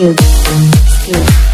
skill, skill.